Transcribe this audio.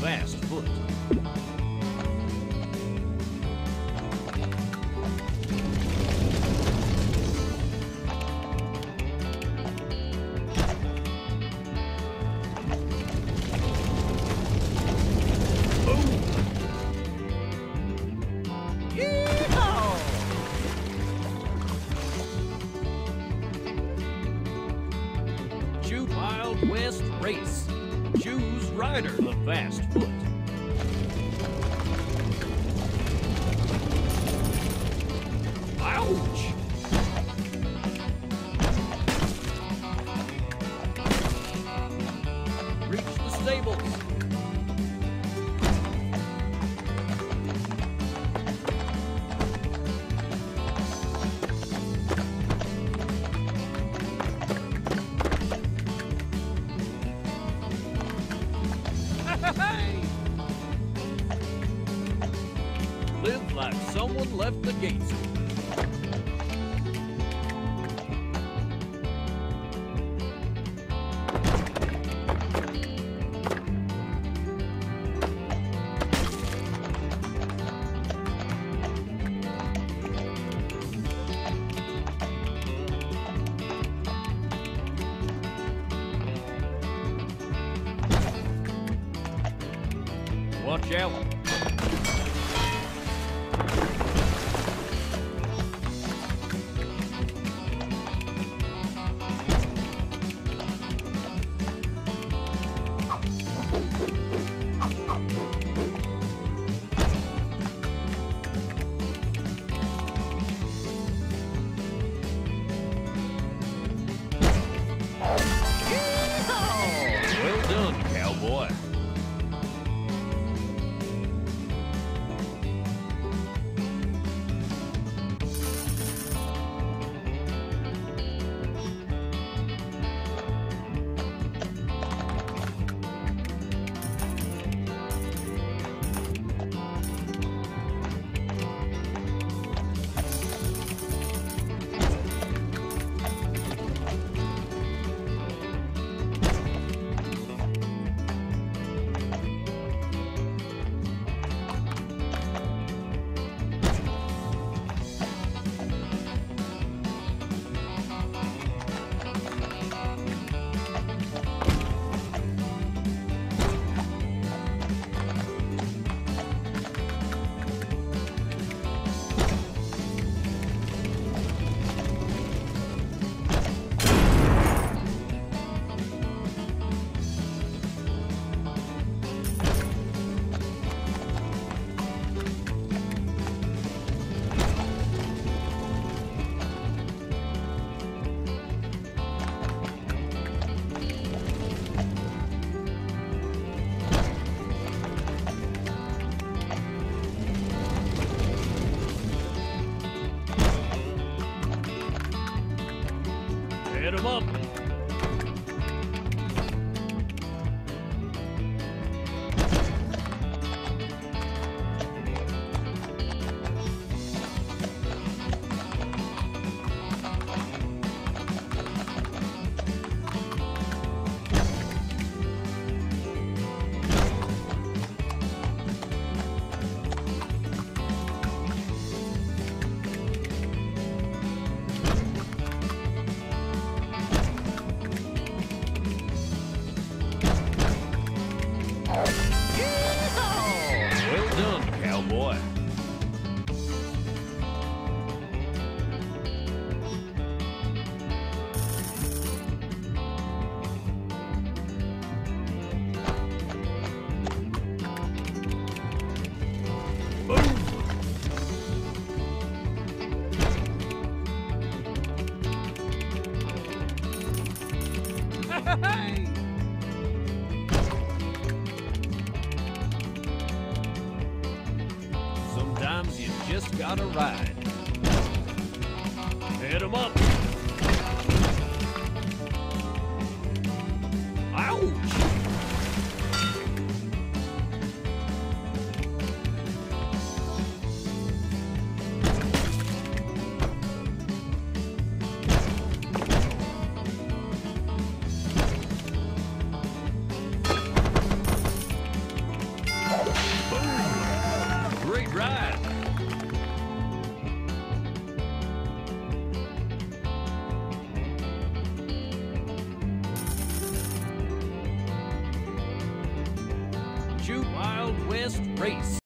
Fast Foot. Wild West Race. Choose Rider. The Fast Foot. Ouch! Reach the stables. Left the gates. Watch out. Hit him up. Done, cowboy. Hey! Just gotta ride. Hit 'em up. Race.